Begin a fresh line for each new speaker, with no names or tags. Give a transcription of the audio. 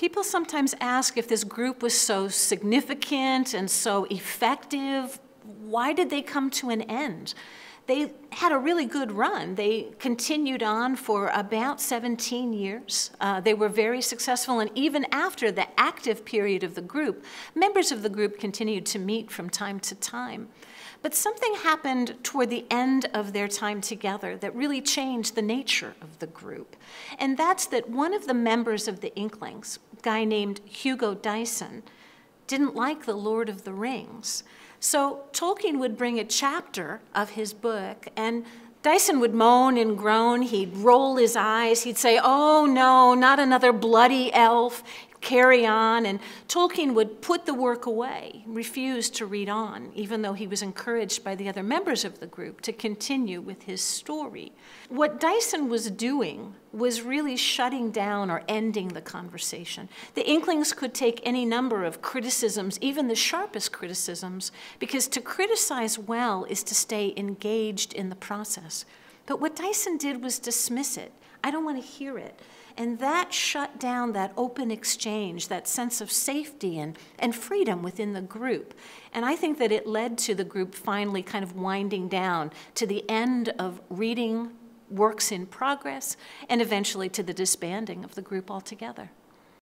People sometimes ask if this group was so significant and so effective, why did they come to an end? They had a really good run. They continued on for about 17 years. Uh, they were very successful, and even after the active period of the group, members of the group continued to meet from time to time. But something happened toward the end of their time together that really changed the nature of the group. And that's that one of the members of the Inklings, a guy named Hugo Dyson, didn't like The Lord of the Rings. So Tolkien would bring a chapter of his book, and Dyson would moan and groan. He'd roll his eyes. He'd say, Oh, no, not another bloody elf carry on. And Tolkien would put the work away, refuse to read on, even though he was encouraged by the other members of the group to continue with his story. What Dyson was doing was really shutting down or ending the conversation. The Inklings could take any number of criticisms, even the sharpest criticisms, because to criticize well is to stay engaged in the process. But what Dyson did was dismiss it. I don't want to hear it. And that shut down that open exchange, that sense of safety and, and freedom within the group. And I think that it led to the group finally kind of winding down to the end of reading works in progress and eventually to the disbanding of the group altogether.